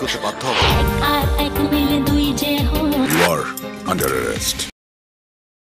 করতে বাধ্য হবে আর এক মিলে দুই যে হলো ইউ আর আন্ডার অ্যারেস্ট